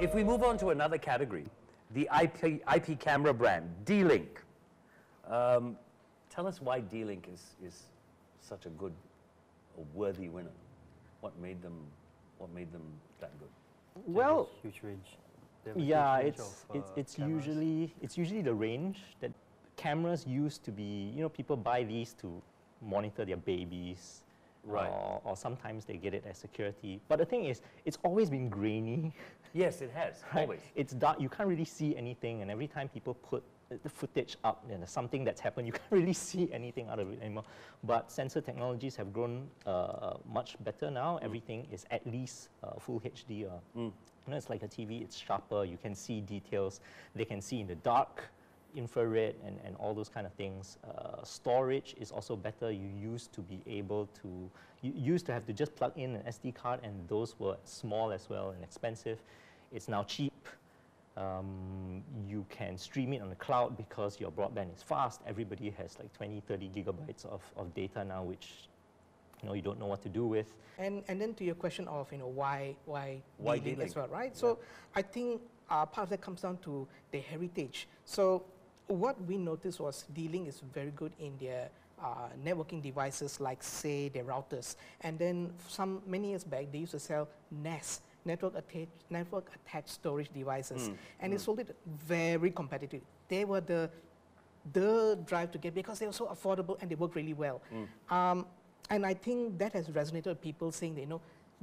If we move on to another category, the IP, IP camera brand, D-Link. Um, tell us why D-Link is, is such a good, a worthy winner. What made them, what made them that good? Well, huge range. They have a yeah, huge range it's of, it's uh, it's cameras. usually it's usually the range that cameras used to be. You know, people buy these to monitor their babies, Right. Or, or sometimes they get it as security. But the thing is, it's always been grainy. Yes, it has, right? always. It's dark. You can't really see anything, and every time people put the footage up and there's something that's happened, you can't really see anything out of it anymore. But sensor technologies have grown uh, much better now. Everything is at least uh, full HD. Uh, You know, it's like a TV. It's sharper. You can see details. They can see in the dark, infrared, and, and all those kind of things. Uh, storage is also better. You used to be able to, you used to have to just plug in an SD card, and those were small as well and expensive. It's now cheap. Um, you can stream it on the cloud because your broadband is fast. Everybody has like 20, 30 gigabytes of, of data now, which you know you don't know what to do with. And, and then to your question of you know why why, Why D-Link? as well, right? So I think uh, part of that comes down to the heritage. So what we noticed was D-Link is very good in their uh, networking devices, like say their routers. And then some many years back, they used to sell NAS. Network attached, network attached storage devices, and they sold it very competitive. They were the the drive to get because they were so affordable and they work really well. Um, and I think that has resonated with people saying that, you know,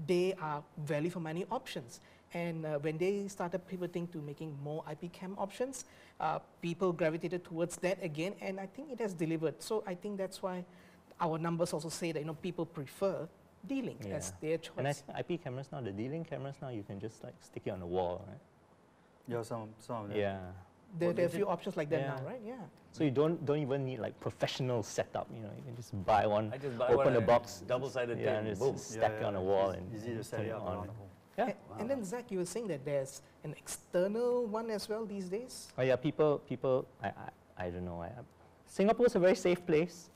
they are value for money options. And uh, when they started pivoting to making more IP cam options, uh, people gravitated towards that again, and I think it has delivered. So I think that's why our numbers also say that you know people prefer D-Link as their choice. And I think IP cameras now, the D-Link cameras now, you can just like stick it on the wall, right? Yeah, some, some of them. Yeah. there, there are a few options like that Yeah. now, right? Yeah. So you don't don't even need like professional setup. You know, you can just buy one, I just buy open one the box, double-sided yeah, tape, and just boom. stack it on the wall it's and easy to set turn it it up on. Around the home. Yeah. And then Zach, you were saying that there's an external one as well these days. Oh yeah, people people I I, I don't know. I, Singapore's a very safe place.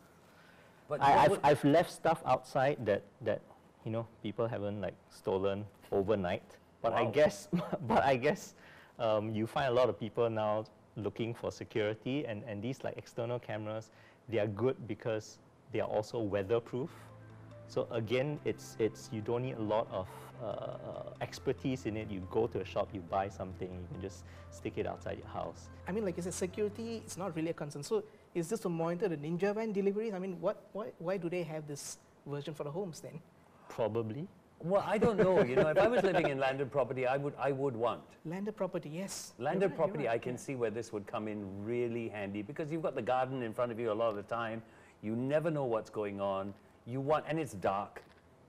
But I, I've, I've left stuff outside that that you know people haven't like stolen overnight. But I guess but I guess um, you find a lot of people now looking for security and, and these like external cameras, they are good because they are also weatherproof. So again, it's it's you don't need a lot of uh, expertise in it. You go to a shop, you buy something, you can just stick it outside your house. I mean, like you said, security is not really a concern. So is this to monitor the Ninja Van deliveries? I mean, what, why, why do they have this version for the homes then? Probably. well, I don't know. You know, if I was living in landed property, I would, I would want. Landed property, yes. Landed right, property, right, I can see where this would come in really handy because you've got the garden in front of you a lot of the time. You never know what's going on. You want, and it's dark.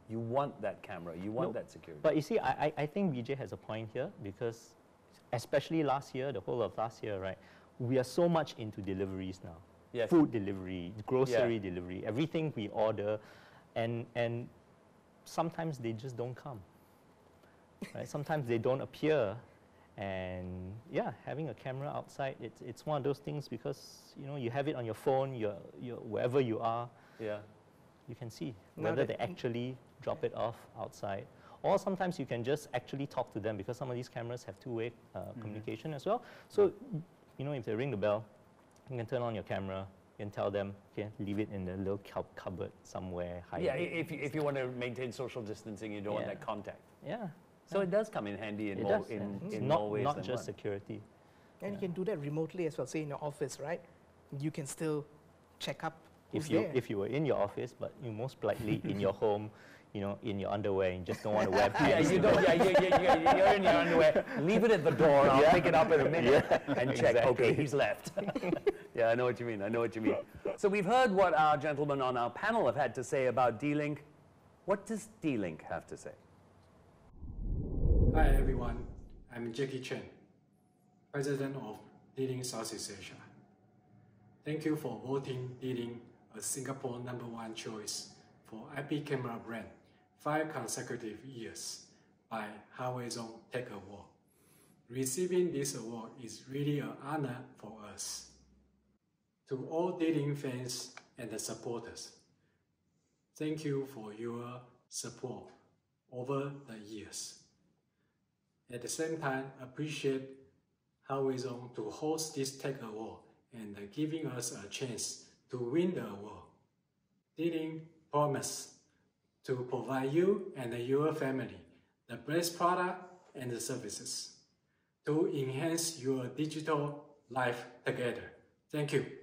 You want that camera. You want No, that security. But you see, I, I, I think Vijay has a point here because, especially last year, the whole of last year, right, we are so much into deliveries now. Yes. Food delivery, grocery delivery, everything we order, and and sometimes they just don't come. Right? Sometimes they don't appear, and yeah, having a camera outside, it's it's one of those things because you know you have it on your phone, you're, you're wherever you are, yeah. You can see Now whether they actually drop it off outside. Or sometimes you can just actually talk to them because some of these cameras have two-way uh, Mm-hmm. communication as well. So, you know, if they ring the bell, you can turn on your camera, and tell them, okay, leave it in the little cub- cupboard somewhere, hide Yeah, if, you- if you want to maintain social distancing, you don't want that contact. Yeah, So it does come in handy in it more, does. in, It's in not, more ways not than just one. security. And you can do that remotely as well. Say in your office, right? You can still check up who's If you, there. if you were in your office, but you most likely in your home, you know, in your underwear, and you just don't want to wear pants. Yeah, pants. you don't. go- Yeah, you, you, you, you're in your underwear. Leave it at the door. I'll Yeah. pick it up in a minute and check. Okay, he's left. yeah, I know what you mean. I know what you mean. So we've heard what our gentlemen on our panel have had to say about D-Link. What does D-Link have to say? Hi everyone, I'm Jackie Chen, President of D-Link Southeast Asia. Thank you for voting D-Link a Singapore number one choice for IP camera brand five consecutive years by Huawei Tech Award. Receiving this award is really an honor for us. To all D-Link fans and the supporters, thank you for your support over the years. At the same time, appreciate Huawei to host this tech award and giving us a chance to win the award. D-Link promise to provide you and your family the best product and services to enhance your digital life together. Thank you.